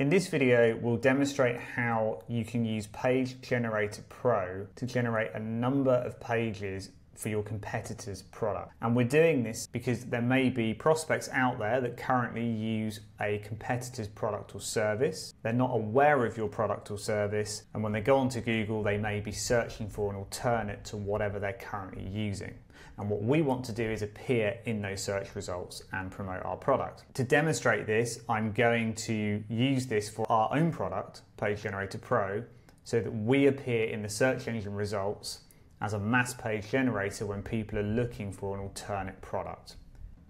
In this video, we'll demonstrate how you can use Page Generator Pro to generate a number of pages for your competitor's product. And we're doing this because there may be prospects out there that currently use a competitor's product or service. They're not aware of your product or service, and when they go onto Google, they may be searching for an alternate to whatever they're currently using. And what we want to do is appear in those search results and promote our product. To demonstrate this, I'm going to use this for our own product, Page Generator Pro, so that we appear in the search engine results as a mass page generator when people are looking for an alternate product.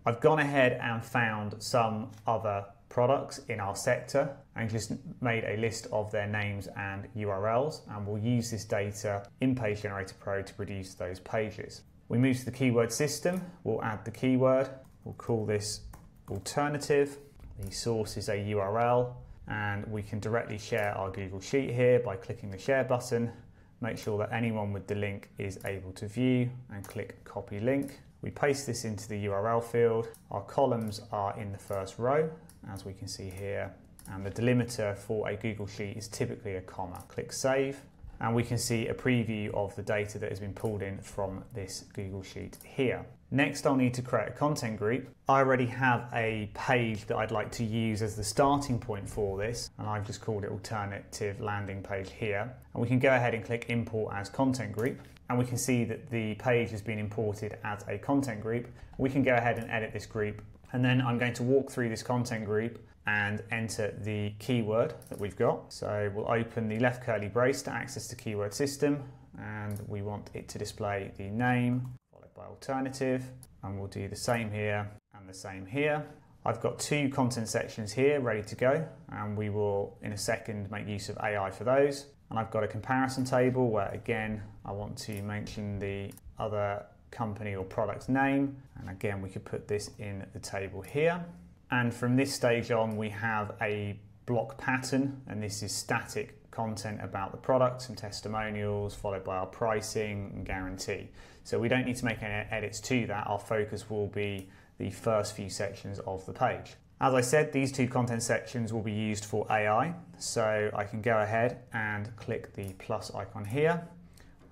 I've gone ahead and found some other products in our sector and just made a list of their names and URLs and we'll use this data in Page Generator Pro to produce those pages. We move to the keyword system, we'll add the keyword, we'll call this alternative, the source is a URL and we can directly share our Google Sheet here by clicking the share button make sure that anyone with the link is able to view and click copy link. We paste this into the URL field. Our columns are in the first row, as we can see here, and the delimiter for a Google Sheet is typically a comma. Click save, and we can see a preview of the data that has been pulled in from this Google Sheet here. Next, I'll need to create a content group. I already have a page that I'd like to use as the starting point for this, and I've just called it alternative landing page here. And we can go ahead and click import as content group, and we can see that the page has been imported as a content group. We can go ahead and edit this group, and then I'm going to walk through this content group and enter the keyword that we've got. So we'll open the left curly brace to access the keyword system, and we want it to display the name, followed by alternative and we'll do the same here and the same here. I've got two content sections here ready to go and we will in a second make use of AI for those. And I've got a comparison table where again I want to mention the other company or product's name and again we could put this in the table here. And from this stage on we have a block pattern and this is static content about the product and testimonials, followed by our pricing and guarantee. So we don't need to make any edits to that. Our focus will be the first few sections of the page. As I said, these two content sections will be used for AI. So I can go ahead and click the plus icon here.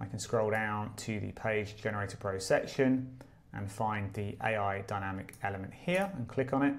I can scroll down to the Page Generator Pro section and find the AI dynamic element here and click on it.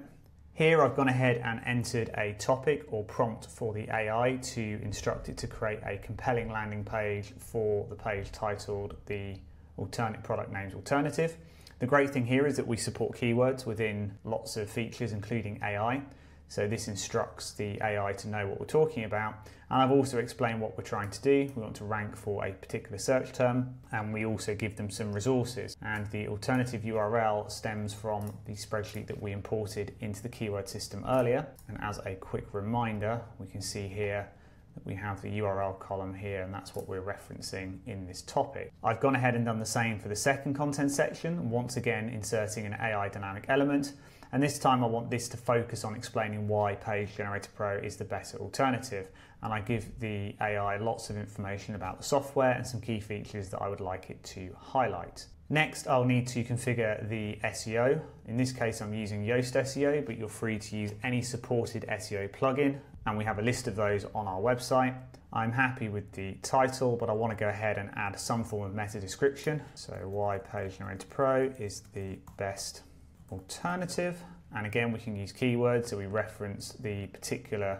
Here I've gone ahead and entered a topic or prompt for the AI to instruct it to create a compelling landing page for the page titled the alternate product names alternative. The great thing here is that we support keywords within lots of features including AI. So this instructs the AI to know what we're talking about. And I've also explained what we're trying to do. We want to rank for a particular search term and we also give them some resources. And the alternative URL stems from the spreadsheet that we imported into the keyword system earlier. And as a quick reminder, we can see here that we have the URL column here and that's what we're referencing in this topic. I've gone ahead and done the same for the second content section, once again inserting an AI dynamic element. And this time I want this to focus on explaining why Page Generator Pro is the better alternative. And I give the AI lots of information about the software and some key features that I would like it to highlight. Next, I'll need to configure the SEO. In this case, I'm using Yoast SEO, but you're free to use any supported SEO plugin. And we have a list of those on our website. I'm happy with the title, but I want to go ahead and add some form of meta description. So why Page Generator Pro is the best alternative. And again, we can use keywords, so we reference the particular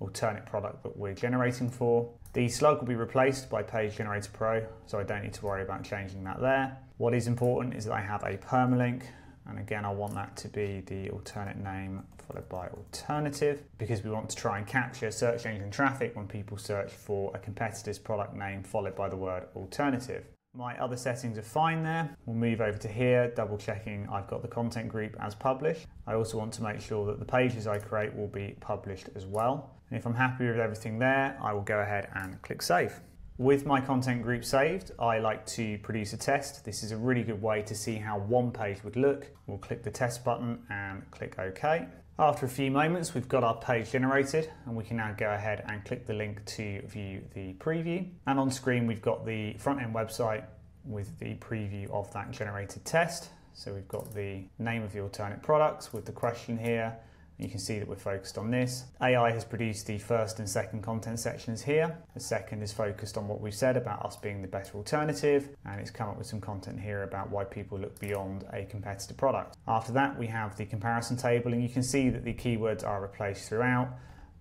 alternate product that we're generating for. The slug will be replaced by Page Generator Pro, so I don't need to worry about changing that there. What is important is that I have a permalink, and again, I want that to be the alternate name followed by alternative because we want to try and capture search engine traffic when people search for a competitor's product name followed by the word alternative. My other settings are fine there. We'll move over to here, double checking I've got the content group as published. I also want to make sure that the pages I create will be published as well. And if I'm happy with everything there, I will go ahead and click save. With my content group saved, I like to produce a test. This is a really good way to see how one page would look. We'll click the test button and click OK. After a few moments, we've got our page generated and we can now go ahead and click the link to view the preview. And on screen, we've got the front end website with the preview of that generated test. So we've got the name of the alternate products with the question here You can see that we're focused on this. AI has produced the first and second content sections here. The second is focused on what we've said about us being the better alternative, and it's come up with some content here about why people look beyond a competitor product. After that, we have the comparison table, and you can see that the keywords are replaced throughout.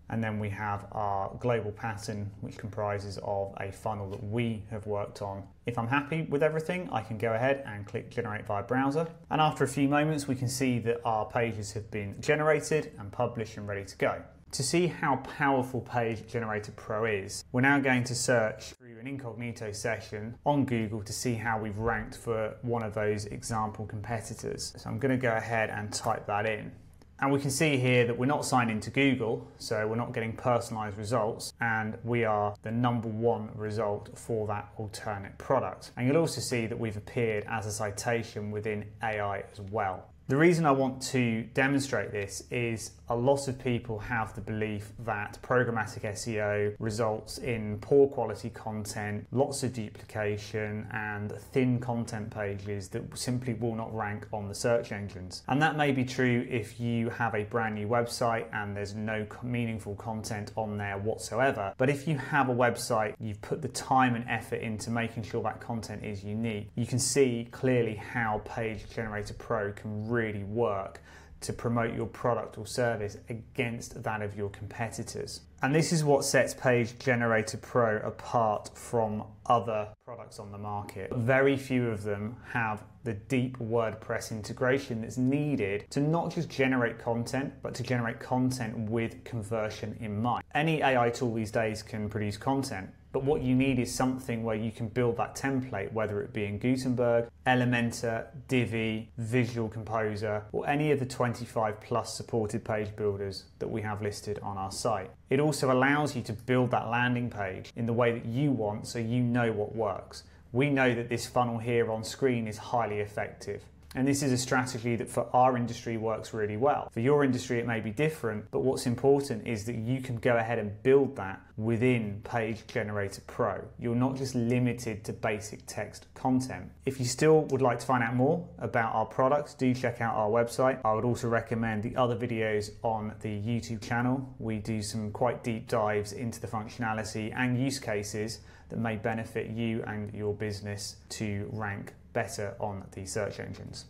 And then we have our global pattern, which comprises of a funnel that we have worked on. If I'm happy with everything, I can go ahead and click generate via browser. And after a few moments, we can see that our pages have been generated and published and ready to go. To see how powerful Page Generator Pro is, we're now going to search through an incognito session on Google to see how we've ranked for one of those example competitors. So I'm going to go ahead and type that in. And we can see here that we're not signed into Google, so we're not getting personalized results, and we are the number one result for that alternate product. And you'll also see that we've appeared as a citation within AI as well. The reason I want to demonstrate this is a lot of people have the belief that programmatic SEO results in poor quality content, lots of duplication, and thin content pages that simply will not rank on the search engines. And that may be true if you have a brand new website and there's no meaningful content on there whatsoever. But if you have a website, you've put the time and effort into making sure that content is unique, you can see clearly how Page Generator Pro can really work to promote your product or service against that of your competitors. And this is what sets Page Generator Pro apart from other products on the market. Very few of them have the deep WordPress integration that's needed to not just generate content, but to generate content with conversion in mind. Any AI tool these days can produce content, but what you need is something where you can build that template, whether it be in Gutenberg, Elementor, Divi, Visual Composer, or any of the 25 plus supported page builders that we have listed on our site. It also allows you to build that landing page in the way that you want so you know what works. We know that this funnel here on screen is highly effective. And this is a strategy that for our industry works really well. For your industry, it may be different, but what's important is that you can go ahead and build that within Page Generator Pro. You're not just limited to basic text content. If you still would like to find out more about our products, do check out our website. I would also recommend the other videos on the YouTube channel. We do some quite deep dives into the functionality and use cases that may benefit you and your business to rank better on the search engines.